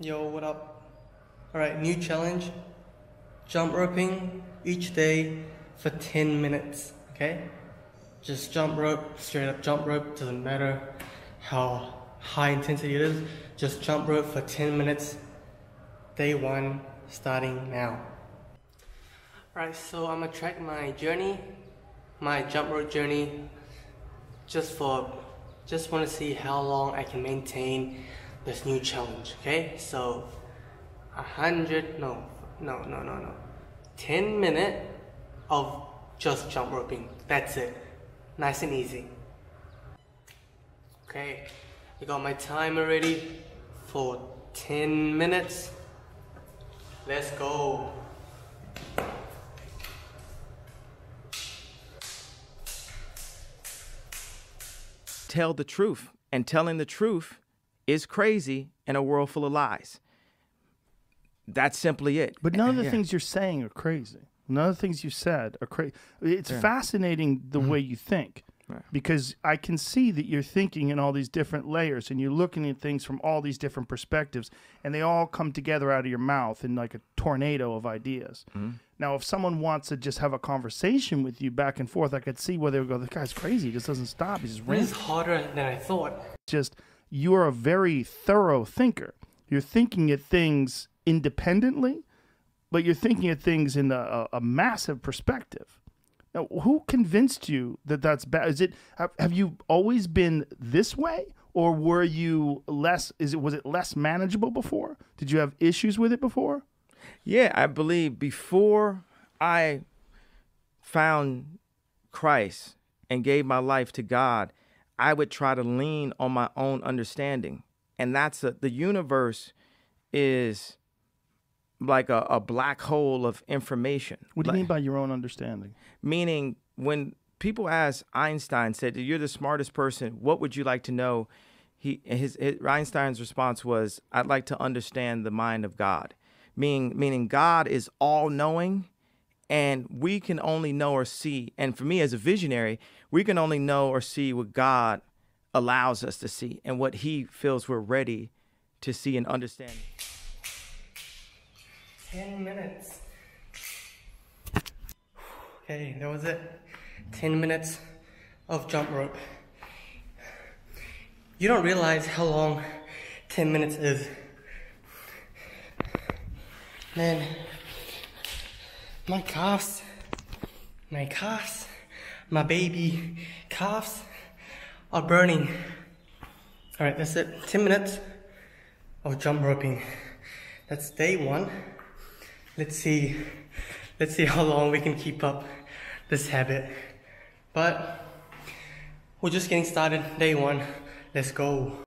Yo, what up? Alright, new challenge. Jump roping each day for 10 minutes, okay? Just jump rope, straight up jump rope, doesn't matter how high intensity it is. Just jump rope for 10 minutes, day one, starting now. Alright, so I'm gonna track my journey, my jump rope journey, just for, just wanna see how long I can maintain this new challenge, okay? So, a hundred, no, no, no, no, no. 10 minute of just jump roping, that's it. Nice and easy. Okay, I got my timer ready for 10 minutes. Let's go. Tell the truth, and telling the truth is crazy in a world full of lies. That's simply it. But none of the Yeah. things you're saying are crazy. None of the things you said are crazy. It's Yeah. fascinating the mm-hmm. way you think. Right. Because I can see that you're thinking in all these different layers and you're looking at things from all these different perspectives and they all come together out of your mouth in like a tornado of ideas. Mm-hmm. Now, if someone wants to just have a conversation with you back and forth, I could see where they would go, This guy's crazy. He just doesn't stop. He's just This is harder than I thought. just you're a very thorough thinker. You're thinking at things independently, but you're thinking at things in a, a, a massive perspective. Now, who convinced you that that's bad? Is it have, have you always been this way, or were you less? Is it was it less manageable before? Did you have issues with it before? Yeah, I believe before I found Christ and gave my life to God, I would try to lean on my own understanding. And that's a, the universe is like a, a black hole of information. What do you Like- mean by your own understanding? meaning when people ask Einstein said you're the smartest person what would you like to know he his, his Einstein's response was I'd like to understand the mind of God meaning meaning God is all knowing and we can only know or see and for me as a visionary we can only know or see what God allows us to see and what he feels we're ready to see and understand 10 minutes. Okay, that was it. 10 minutes of jump rope. You don't realize how long 10 minutes is. Man, my calves, my calves, my baby calves are burning. Alright, that's it. 10 minutes of jump roping. That's day one. Let's see, let's see how long we can keep up this habit. But we're just getting started. Day one. Let's go.